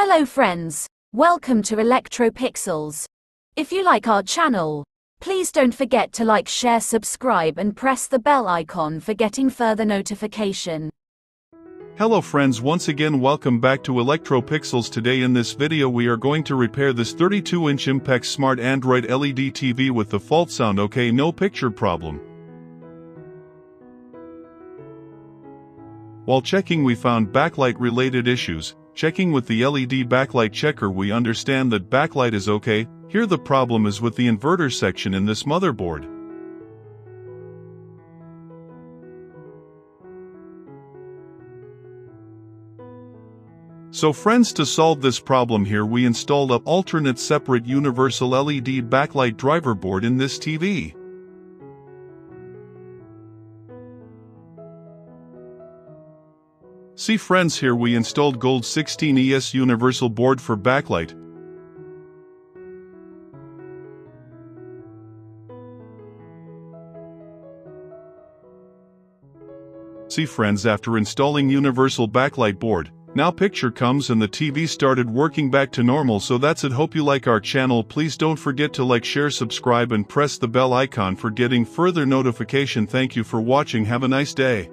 Hello friends, welcome to Electropixels. If you like our channel, please don't forget to like share subscribe and press the bell icon for getting further notification. Hello friends once again welcome back to Electropixels today in this video we are going to repair this 32-inch Impex Smart Android LED TV with the fault sound okay no picture problem. While checking we found backlight related issues, checking with the LED backlight checker we understand that backlight is okay, here the problem is with the inverter section in this motherboard. So friends to solve this problem here we installed a alternate separate universal LED backlight driver board in this TV. See friends here we installed Gold 16 ES universal board for backlight. See friends after installing universal backlight board, now picture comes and the TV started working back to normal so that's it hope you like our channel please don't forget to like share subscribe and press the bell icon for getting further notification thank you for watching have a nice day.